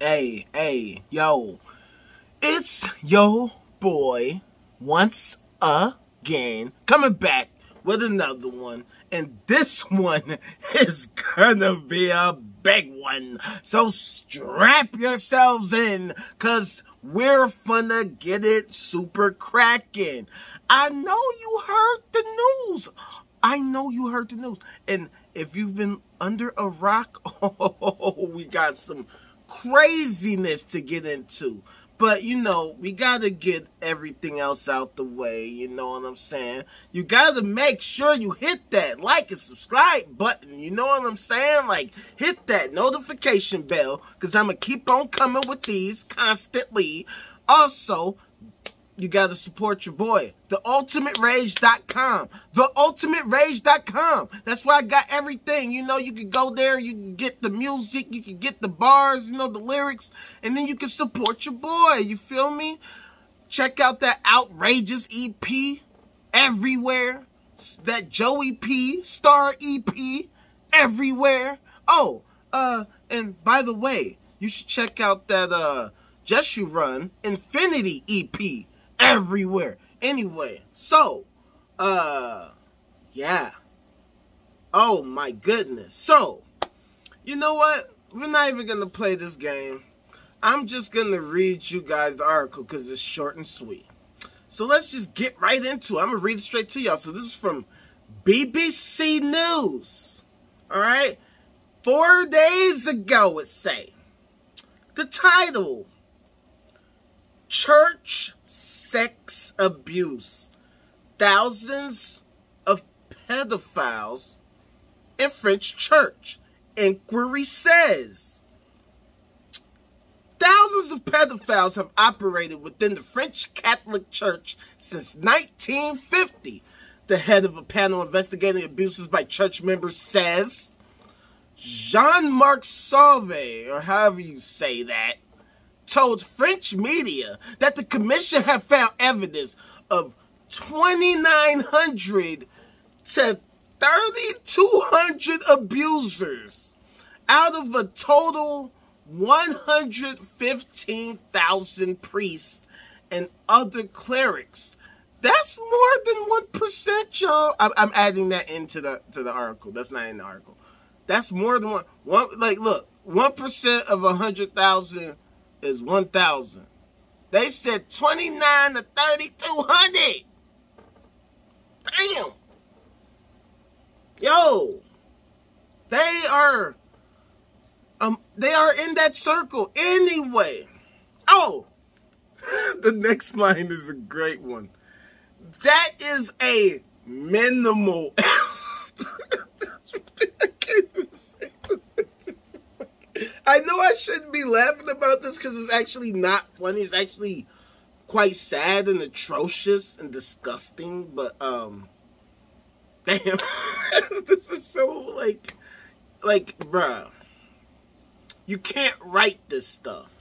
Hey, hey, yo. It's yo boy once again coming back with another one. And this one is gonna be a big one. So strap yourselves in, cause we're finna get it super cracking. I know you heard the news. I know you heard the news. And if you've been under a rock, oh, we got some craziness to get into. But, you know, we got to get everything else out the way. You know what I'm saying? You got to make sure you hit that like and subscribe button. You know what I'm saying? Like, hit that notification bell because I'm going to keep on coming with these constantly. Also, you got to support your boy. TheUltimateRage.com. TheUltimateRage.com. That's where I got everything. You know, you can go there, you can get the music, you can get the bars, you know, the lyrics, and then you can support your boy. You feel me? Check out that outrageous EP everywhere. That Joey P Star EP everywhere. Oh, uh, and by the way, you should check out that uh Jexhurun Infinity EP everywhere. Anyway, so, uh, yeah. Oh my goodness. So, you know what? We're not even going to play this game. I'm just going to read you guys the article because it's short and sweet. So let's just get right into it. I'm going to read it straight to y'all. So this is from BBC News. All right? Four days ago, it say. The title, Church sex abuse. Thousands of pedophiles in French church. Inquiry says. Thousands of pedophiles have operated within the French Catholic Church since 1950. The head of a panel investigating abuses by church members says. Jean-Marc Sauvé, or however you say that, told French media that the commission had found evidence of 2,900 to 3,200 abusers out of a total 115,000 priests and other clerics. That's more than 1%, y'all. I'm, adding that into the to the article. That's not in the article. That's more than one. One like look, 1% of 100,000 is 1,000. They said 29 to 3,200. Damn. Yo. They are, um, they are in that circle anyway. Oh, the next line is a great one. That is a minimal. I know I shouldn't be laughing about this because it's actually not funny. It's actually quite sad and atrocious and disgusting. But um, damn, this is so like, like, bruh, you can't write this stuff.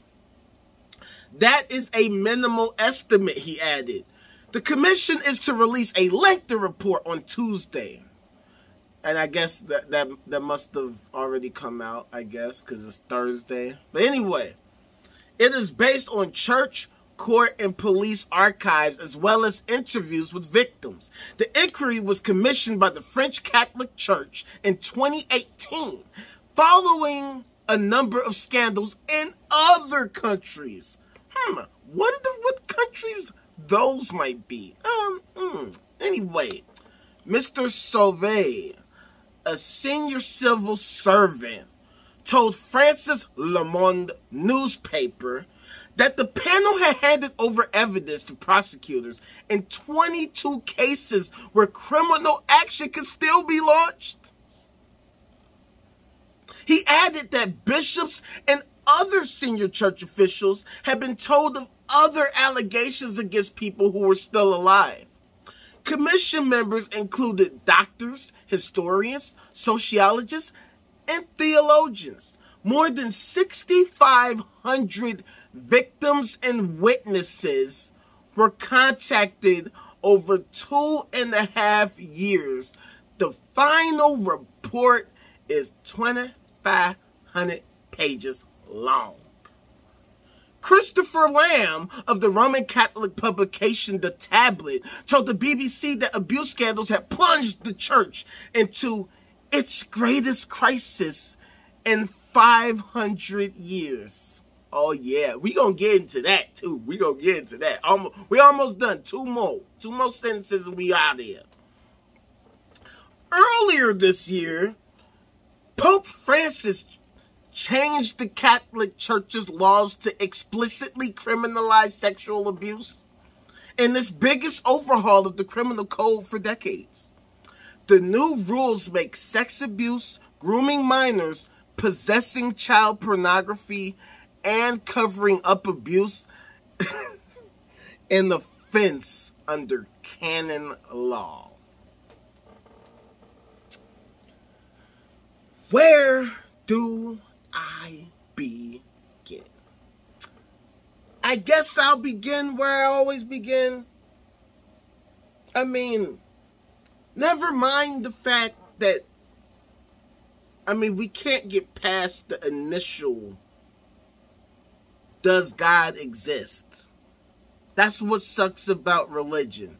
That is a minimal estimate. He added. The commission is to release a lengthy report on Tuesday and I guess that that that must have already come out. I guess because it's Thursday. But anyway, it is based on church, court, and police archives as well as interviews with victims. The inquiry was commissioned by the French Catholic Church in 2018, following a number of scandals in other countries. Hmm. Wonder what countries those might be. Um. Hmm. Anyway, Mr. Sauvé a senior civil servant, told France's Le Monde newspaper that the panel had handed over evidence to prosecutors in 22 cases where criminal action could still be launched. He added that bishops and other senior church officials had been told of other allegations against people who were still alive. Commission members included doctors, historians, sociologists, and theologians. More than 6,500 victims and witnesses were contacted over two and a half years. The final report is 2,500 pages long. Christopher Lamb of the Roman Catholic publication The Tablet told the BBC that abuse scandals had plunged the church into its greatest crisis in 500 years. Oh yeah, we gonna get into that too. We gonna get into that. Almost, we almost done. Two more, two more sentences, and we out here. Earlier this year, Pope Francis changed the Catholic Church's laws to explicitly criminalize sexual abuse in this biggest overhaul of the criminal code for decades. The new rules make sex abuse, grooming minors, possessing child pornography, and covering up abuse an offense under canon law. Where do I begin? I guess I'll begin where I always begin. I mean, never mind the fact that, I mean, we can't get past the initial does God exist? That's what sucks about religion.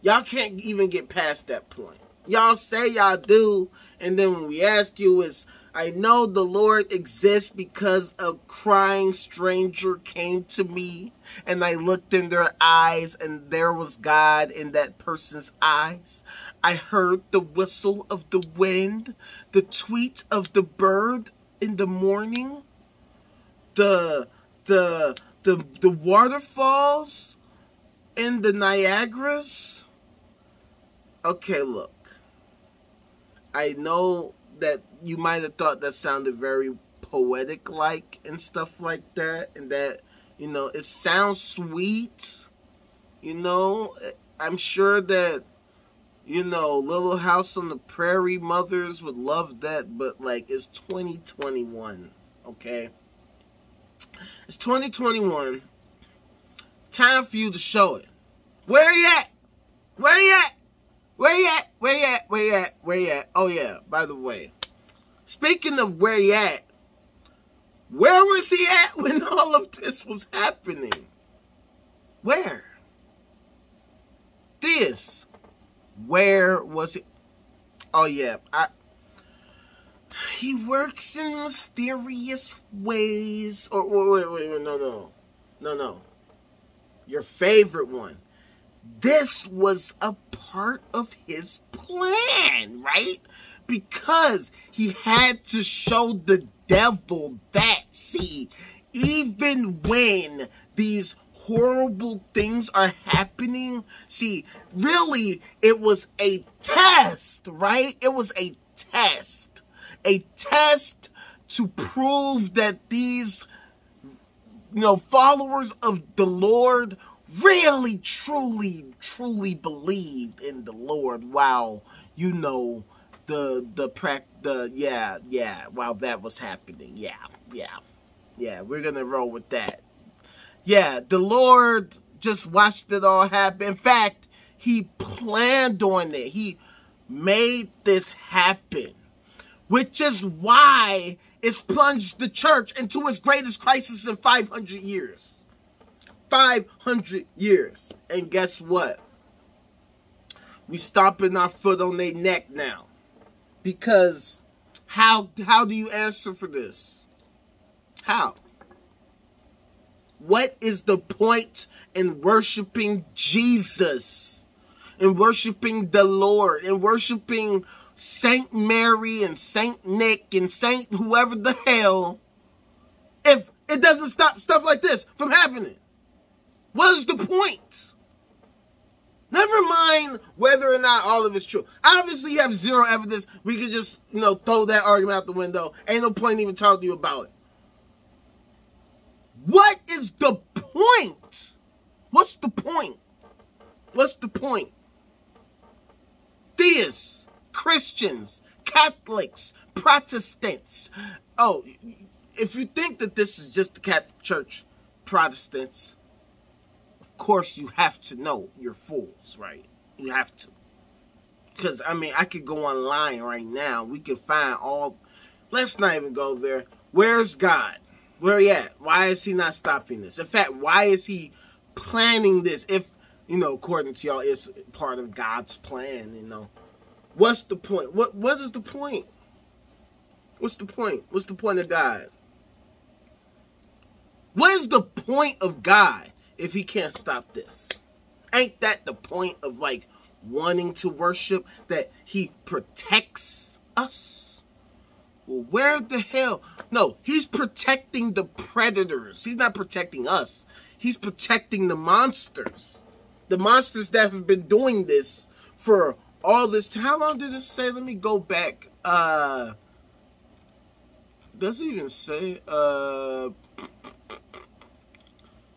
Y'all can't even get past that point. Y'all say y'all do, and then when we ask you, is I know the Lord exists because a crying stranger came to me and I looked in their eyes and there was God in that person's eyes. I heard the whistle of the wind, the tweet of the bird in the morning, the the the the waterfalls in the Niagaras. Okay, look. I know that you might have thought that sounded very poetic like and stuff like that and that you know it sounds sweet you know? I'm sure that you know little house on the prairie mothers would love that but like it's 2021 okay? It's 2021 time for you to show it. Where are you at? Where are you at where you at? Where you at? Where you at? Where you at? Oh yeah, by the way. Speaking of where you at, where was he at when all of this was happening? Where? This. Where was he? Oh yeah, I he works in mysterious ways. Or wait, wait, wait, no, no, no, no. Your favorite one this was a part of his plan, right? Because he had to show the devil that, see, even when these horrible things are happening, see, really, it was a test, right? It was a test. A test to prove that these, you know, followers of the Lord really, truly, truly believed in the Lord while, you know, the, the, the, yeah, yeah, while that was happening. Yeah, yeah, yeah, we're going to roll with that. Yeah, the Lord just watched it all happen. In fact, he planned on it. He made this happen, which is why it's plunged the church into its greatest crisis in 500 years. 500 years. And guess what? We stomping our foot on their neck now. Because how how do you answer for this? How? What is the point in worshiping Jesus? In worshiping the Lord? In worshiping Saint Mary and Saint Nick and Saint whoever the hell if it doesn't stop stuff like this from happening? What is the point? Never mind whether or not all of it's true. Obviously, you have zero evidence. We could just, you know, throw that argument out the window. Ain't no point even talking to you about it. What is the point? What's the point? What's the point? Theists, Christians, Catholics, Protestants. Oh, if you think that this is just the Catholic Church, Protestants, course you have to know you're fools, right? You have to. Because, I mean, I could go online right now. We could find all... Let's not even go there. Where's God? Where he at? Why is he not stopping this? In fact, why is he planning this? If you know, according to y'all, it's part of God's plan. You know, what's the point? What What is the point? What's the point? What's the point of God? What is the point of God if he can't stop this? Ain't that the point of like wanting to worship that he protects us? Well, where the hell? No, he's protecting the predators. He's not protecting us. He's protecting the monsters. The monsters that have been doing this for all this time. How long did it say? Let me go back. Uh does it even say uh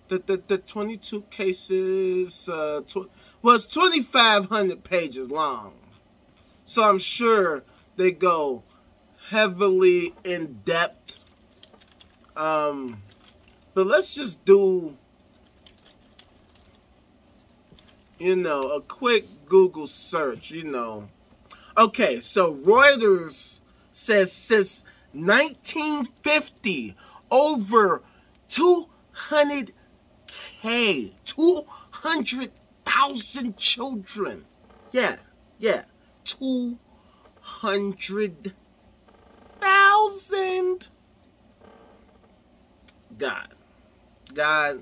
the, the, the 22 cases uh, tw- was 2,500 pages long. So I'm sure they go heavily in depth. Um, but let's just do, you know, a quick Google search, you know. Okay, so Reuters says since 1950, over 200 K. 200,000 children. Yeah, yeah. 200,000. God. God.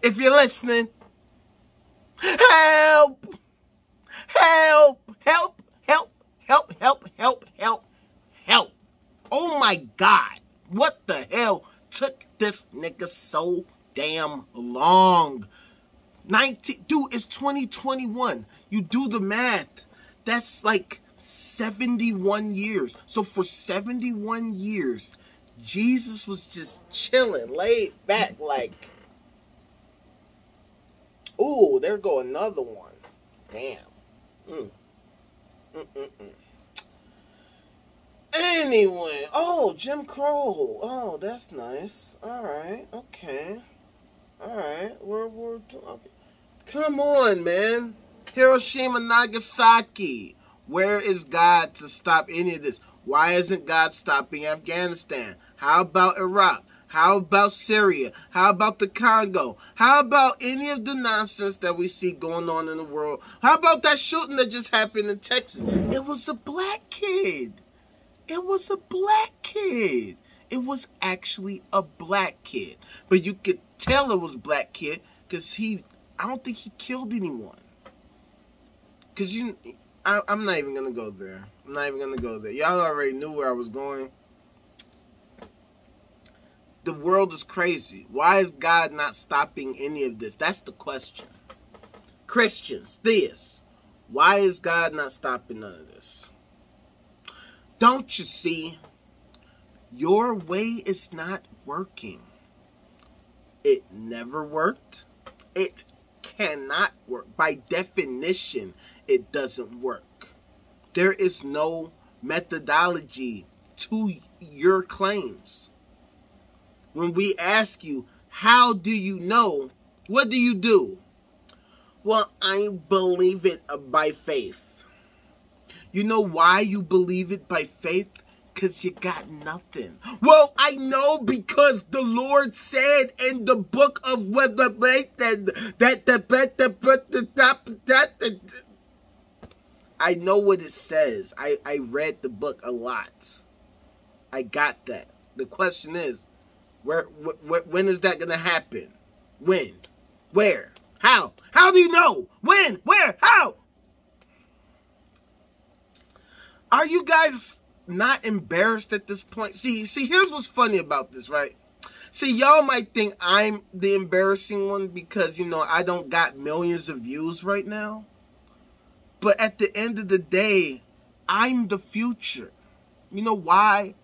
If you're listening, help! Help! Help! Help! Help! Help! Help! Help! Help! Oh my God! What the hell took this nigga so damn long. 19 dude, it's 2021. You do the math. That's like 71 years. So for 71 years, Jesus was just chilling, laid back like Ooh, there go another one. Damn. Mm. Anyway, oh, Jim Crow. Oh, that's nice. All right, okay. All right, World War II. Okay. Come on, man. Hiroshima, Nagasaki. Where is God to stop any of this? Why isn't God stopping Afghanistan? How about Iraq? How about Syria? How about the Congo? How about any of the nonsense that we see going on in the world? How about that shooting that just happened in Texas? It was a black kid. It was a black kid. It was actually a black kid. But you could tell it was black kid because he, I don't think he killed anyone. Because you, I, I'm not even going to go there. I'm not even going to go there. Y'all already knew where I was going. The world is crazy. Why is God not stopping any of this? That's the question. Christians, this. Why is God not stopping none of this? Don't you see? Your way is not working. It never worked. It cannot work. By definition, it doesn't work. There is no methodology to your claims. When we ask you, how do you know? What do you do? Well, I believe it by faith. You know why you believe it by faith? Because you got nothing. Well, I know because the Lord said in the book of what the that that that that I know what it says. I, I read the book a lot. I got that. The question is, where, wh- when is that going to happen? When? Where? How? How do you know? When? Where? How? Are you guys not embarrassed at this point? See, see, here's what's funny about this, right? See, y'all might think I'm the embarrassing one because, you know, I don't got millions of views right now. But at the end of the day, I'm the future. You know why?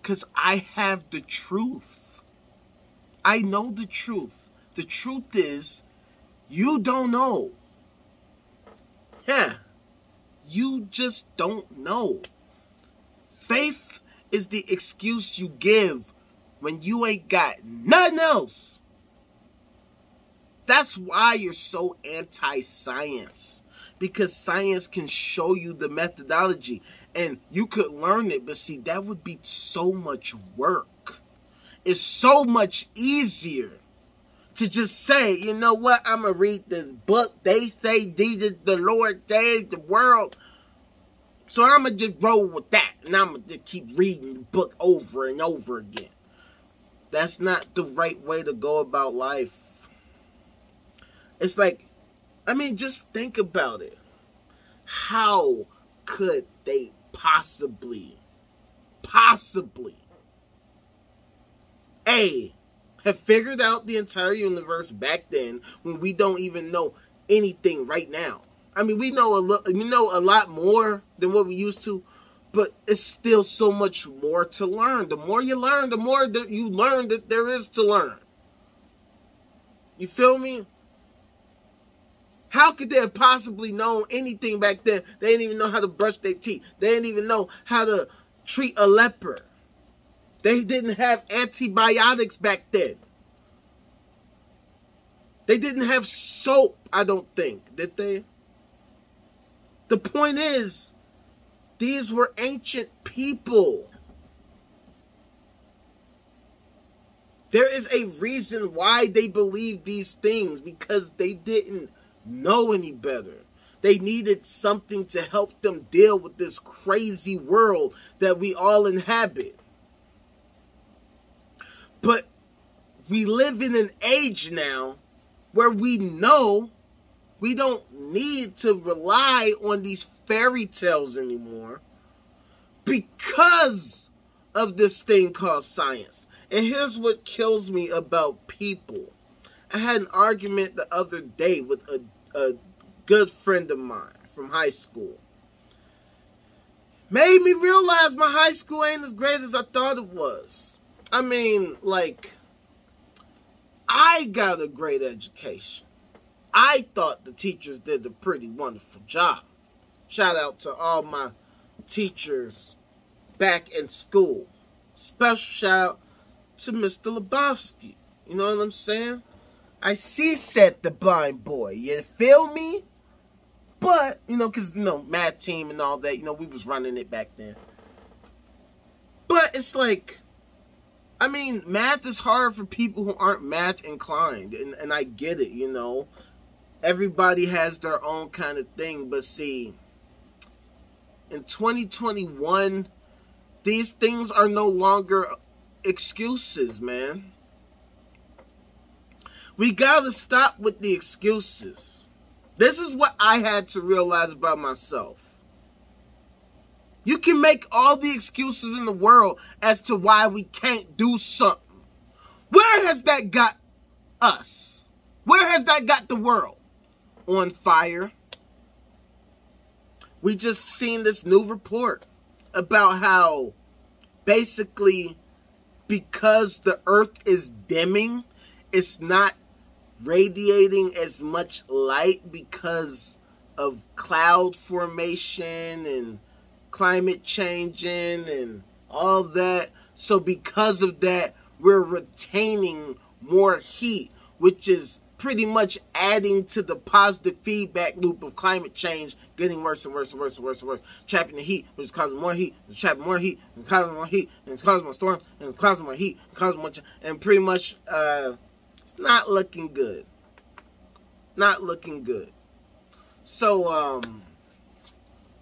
Because I have the truth. I know the truth. The truth is, you don't know. Yeah. You just don't know. Faith is the excuse you give when you ain't got nothing else. That's why you're so anti-science. Because science can show you the methodology and you could learn it. But see, that would be so much work. it's so much easier to just say, you know what, I'm going to read this book. They say Jesus, the Lord saved the world. So I'm going to just roll with that. And I'm going to just keep reading the book over and over again. That's not the right way to go about life. It's like, I mean, just think about it. How could they possibly, possibly, A, have figured out the entire universe back then when we don't even know anything right now? I mean, we know a lot, we know a lot more than what we used to, but it's still so much more to learn. The more you learn, the more that you learn that there is to learn. You feel me? How could they have possibly known anything back then? They didn't even know how to brush their teeth. They didn't even know how to treat a leper. They didn't have antibiotics back then. They didn't have soap, I don't think, did they? The point is, these were ancient people. There is a reason why they believed these things because they didn't know any better. They needed something to help them deal with this crazy world that we all inhabit. But we live in an age now where we know we don't need to rely on these fairy tales anymore because of this thing called science. And here's what kills me about people. I had an argument the other day with a, a good friend of mine from high school. Made me realize my high school ain't as great as I thought it was. I mean, like, I got a great education. I thought the teachers did a pretty wonderful job. Shout out to all my teachers back in school. Special shout out to Mr. Lebowski. You know what I'm saying? I see set the blind boy. You feel me? But, you know, because, you know, math team and all that, you know, we was running it back then. But it's like, I mean, math is hard for people who aren't math inclined. And, and I get it, you know. Everybody has their own kind of thing. But see, in 2021, these things are no longer excuses, man. We gotta stop with the excuses. This is what I had to realize about myself. You can make all the excuses in the world as to why we can't do something. Where has that got us? Where has that got the world? On fire. We just seen this new report about how basically because the earth is dimming, it's not radiating as much light because of cloud formation and climate changing and all that. So because of that, we're retaining more heat, which is pretty much adding to the positive feedback loop of climate change getting worse and worse and worse and worse and worse. Trapping the heat, which is causing more heat, and trapping more heat, and causing more heat, and causing more storms, and causing more heat, and causing more, and pretty much, uh, it's not looking good. Not looking good. So, um,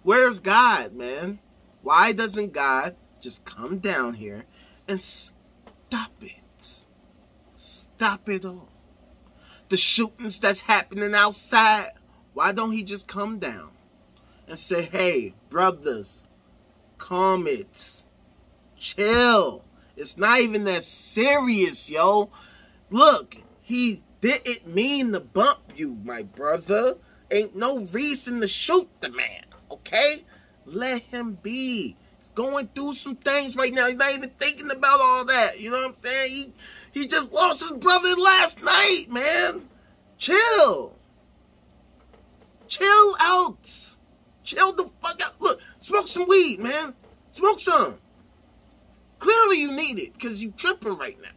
where's God, man? Why doesn't God just come down here and stop it? Stop it all the shootings that's happening outside, why don't he just come down and say, hey, brothers, calm it, chill. It's not even that serious, yo. Look, he didn't mean to bump you, my brother. Ain't no reason to shoot the man, okay? Let him be. He's going through some things right now. He's not even thinking about all that. You know what I'm saying? He he just lost his brother last night, man. Chill. Chill out. Chill the fuck out. Look, smoke some weed, man. Smoke some. Clearly you need it because you tripping right now.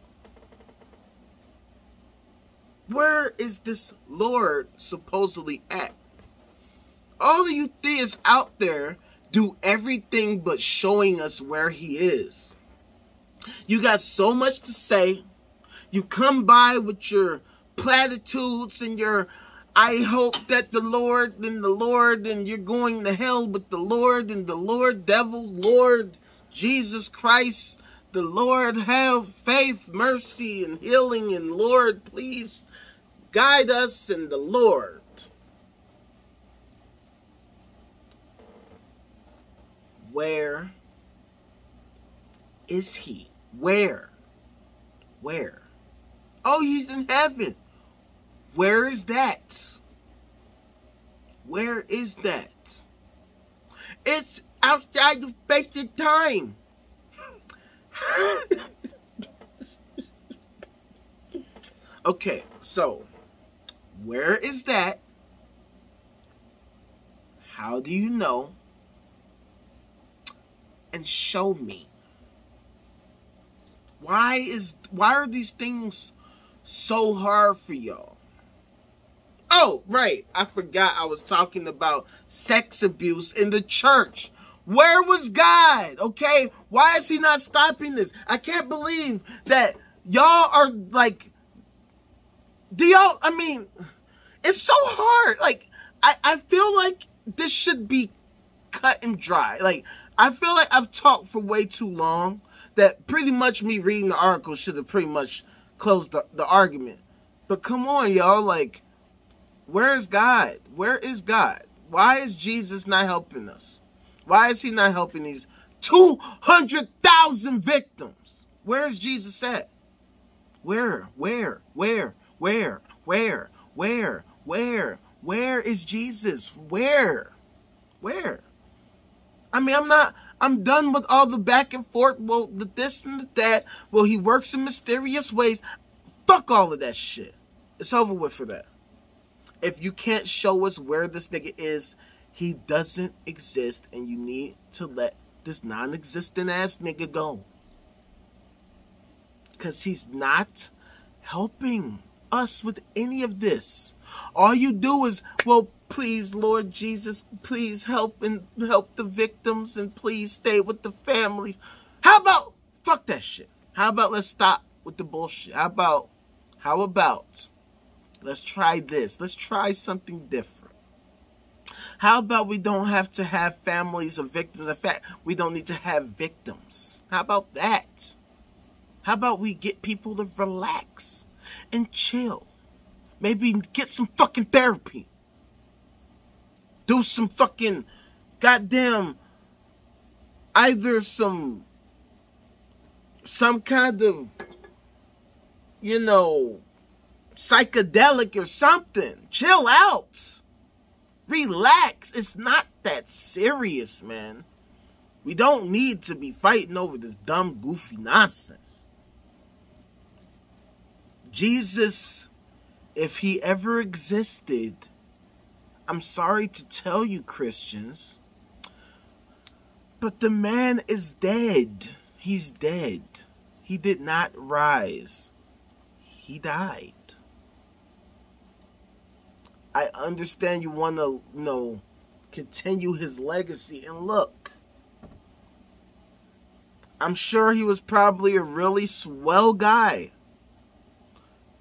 Where is this Lord supposedly at? All of you theists out there do everything but showing us where he is. You got so much to say. You come by with your platitudes and your I hope that the Lord and the Lord and you're going to hell with the Lord and the Lord, devil, Lord, Jesus Christ, the Lord have faith, mercy, and healing, and Lord, please guide us in the Lord. Where is he? Where? Where? Oh, he's in heaven. Where is that? Where is that? It's outside of space and time. okay, so where is that? How do you know? And show me. Why is why are these things so hard for y'all? Oh, right. I forgot I was talking about sex abuse in the church. Where was God? Okay? Why is he not stopping this? I can't believe that y'all are like do y'all I mean it's so hard. Like I, I feel like this should be cut and dry. Like I feel like I've talked for way too long that pretty much me reading the article should have pretty much closed the, the argument. But come on, y'all, like where is God? Where is God? Why is Jesus not helping us? Why is he not helping these 200,000 victims? Where is Jesus at? Where? Where? Where? Where? Where? Where? Where? Where is Jesus? Where? Where? I mean, I'm not, I'm done with all the back and forth. Well, the this and the that. Well, he works in mysterious ways. Fuck all of that shit. It's over with for that if you can't show us where this nigga is, he doesn't exist, and you need to let this non-existent ass nigga go. Because he's not helping us with any of this. All you do is, well, please, Lord Jesus, please help and help the victims and please stay with the families. How about, fuck that shit. How about let's stop with the bullshit? How about, how about Let's try this. Let's try something different. How about we don't have to have families of victims? In fact, we don't need to have victims. How about that? How about we get people to relax and chill? Maybe get some fucking therapy. Do some fucking goddamn either some some kind of you know psychedelic or something. Chill out. Relax. It's not that serious, man. We don't need to be fighting over this dumb, goofy nonsense. Jesus, if he ever existed, I'm sorry to tell you, Christians, but the man is dead. He's dead. He did not rise. He died. I understand you want to, you know, continue his legacy. And look, I'm sure he was probably a really swell guy.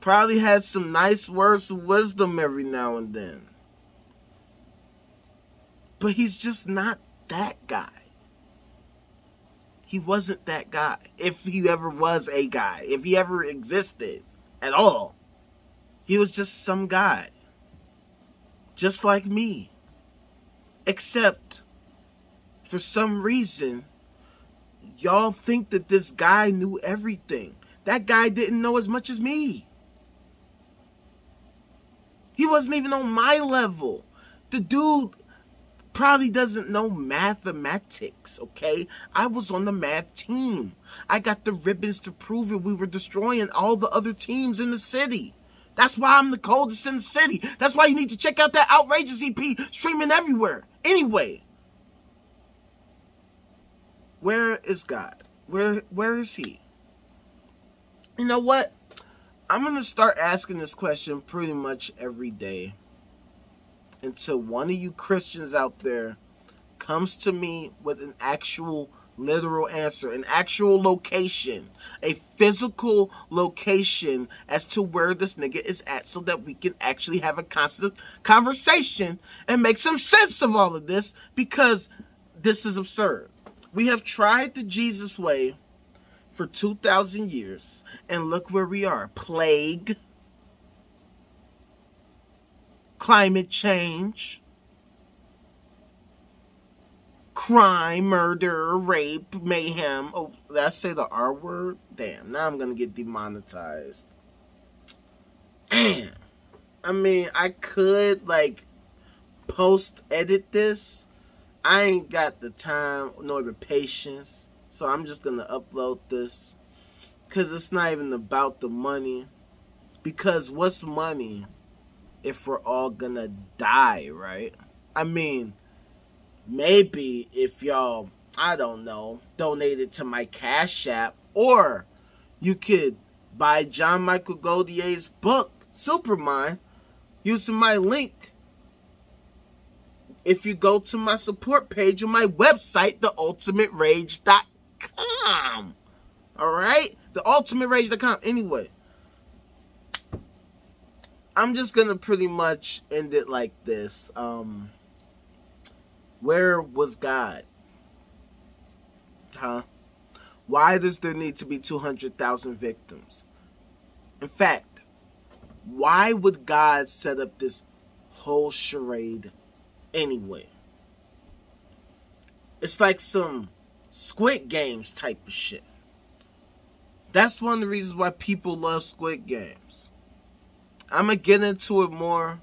Probably had some nice words of wisdom every now and then. But he's just not that guy. He wasn't that guy. If he ever was a guy. If he ever existed at all. He was just some guy just like me. Except, for some reason, y'all think that this guy knew everything. That guy didn't know as much as me. He wasn't even on my level. The dude probably doesn't know mathematics, okay? I was on the math team. I got the ribbons to prove it. We were destroying all the other teams in the city. That's why I'm the coldest in the city. That's why you need to check out that outrageous EP streaming everywhere. Anyway, where is God? Where where is he? You know what? I'm going to start asking this question pretty much every day until one of you Christians out there comes to me with an actual literal answer, an actual location, a physical location as to where this nigga is at so that we can actually have a constant conversation and make some sense of all of this because this is absurd. We have tried the Jesus way for 2,000 years and look where we are. Plague, climate change, crime, murder, rape, mayhem. Oh, did I say the R word? Damn, now I'm gonna get demonetized. Damn. I mean, I could like post edit this. I ain't got the time nor the patience. So I'm just gonna upload this. Cause it's not even about the money. Because what's money if we're all gonna die, right? I mean, maybe if y'all, I don't know, donated to my Cash App, or you could buy John Michael Godier's book, Supermind, using my link. If you go to my support page on my website, theultimaterage.com. All right? Theultimaterage.com. Anyway, I'm just to pretty much end it like this. Um, where was God? Huh? Why does there need to be 200,000 victims? In fact, why would God set up this whole charade anyway? It's like some Squid Games type of shit. That's one of the reasons why people love Squid Games. I'm to get into it more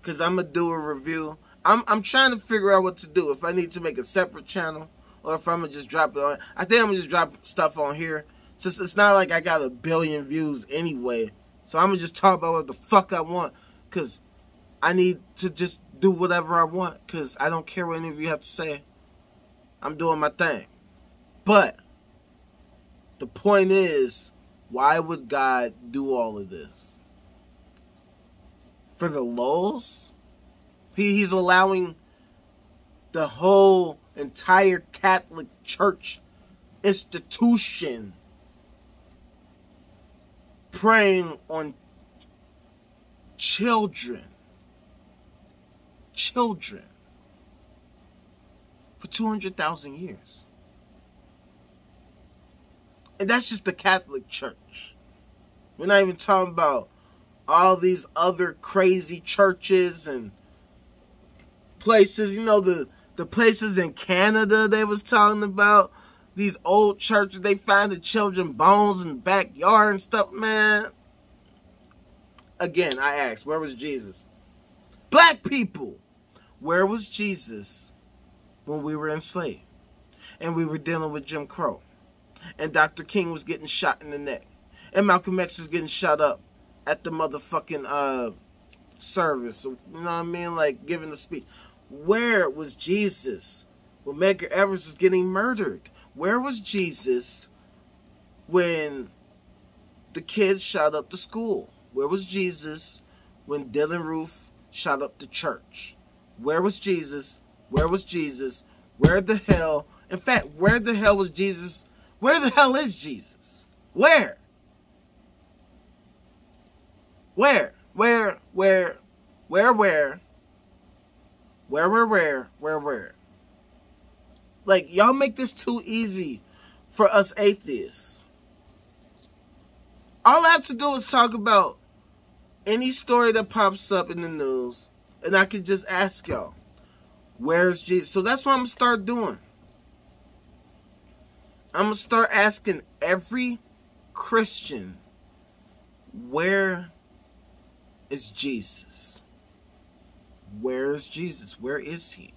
because I'm to do a review. I'm I'm trying to figure out what to do. If I need to make a separate channel or if I'm gonna just drop it on. I think I'm gonna just drop stuff on here since it's not like I got a billion views anyway. So I'm gonna just talk about what the fuck I want because I need to just do whatever I want because I don't care what any of you have to say. I'm doing my thing. But the point is, why would God do all of this? For the lulz? He, he's allowing the whole entire Catholic Church institution preying on children. Children. For 200,000 years. And that's just the Catholic Church. We're not even talking about all these other crazy churches and places, you know, the the places in Canada they was talking about, these old churches, they find the children bones in the backyard and stuff, man. Again, I asked, where was Jesus? Black people, where was Jesus when we were enslaved? And we were dealing with Jim Crow. And Dr. King was getting shot in the neck. And Malcolm X was getting shot up at the motherfucking uh service. You know what I mean? Like giving the speech. Where was Jesus when Medgar Evers was getting murdered? Where was Jesus when the kids shot up the school? Where was Jesus when Dylann Roof shot up the church? Where was Jesus? Where was Jesus? Where the hell? In fact, where the hell was Jesus? Where the hell is Jesus? Where? Where? Where? Where? Where? Where? Where, where, where, where, where? Like, y'all make this too easy for us atheists. All I have to do is talk about any story that pops up in the news, and I can just ask y'all, where's Jesus? So that's what I'm going to start doing. I'm going to start asking every Christian, where is Jesus? where is Jesus? Where is he?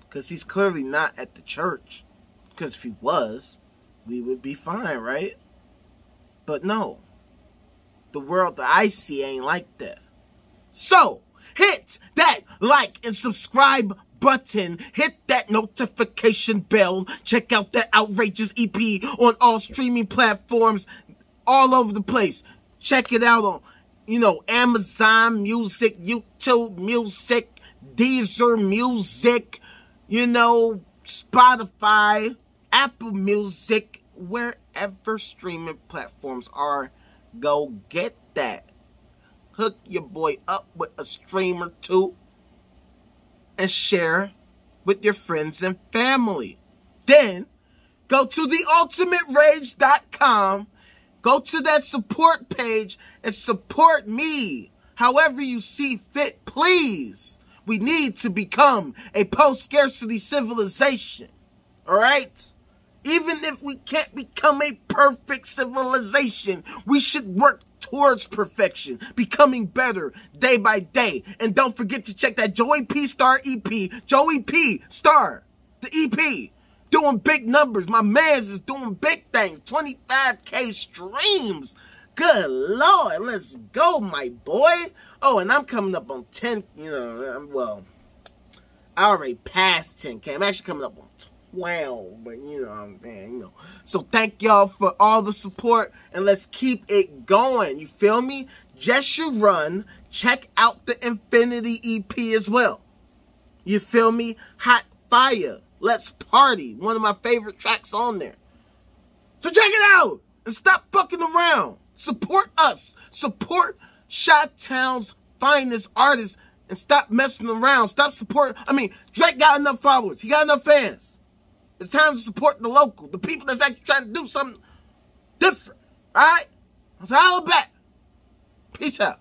Because he's clearly not at the church. Because if he was, we would be fine, right? But no. The world that I see ain't like that. So, hit that like and subscribe button. Hit that notification bell. Check out that outrageous EP on all streaming platforms all over the place. Check it out on you know, Amazon Music, YouTube Music, Deezer Music, you know, Spotify, Apple Music, wherever streaming platforms are. Go get that. Hook your boy up with a streamer too and share with your friends and family. Then go to theultimaterage.com, go to that support page and support me however you see fit, please. We need to become a post-scarcity civilization. All right? Even if we can't become a perfect civilization, we should work towards perfection, becoming better day by day. And don't forget to check that Joey P Star EP, Joey P Star, the EP, doing big numbers. My man's is doing big things, 25k streams. Good lord, let's go, my boy. Oh, and I'm coming up on 10, you know, I'm, well, I already passed 10k. I'm actually coming up on 12, but you know I'm you know. So thank y'all for all the support and let's keep it going. You feel me? Jexhurun. Check out the Infinity EP as well. You feel me? Hot Fire. Let's Party. One of my favorite tracks on there. So check it out and stop fucking around. Support us. Support Shot Town's finest artists and stop messing around. Stop supporting. I mean, Drake got enough followers. He got enough fans. It's time to support the local, the people that's actually trying to do something different. All right? All about. Peace out.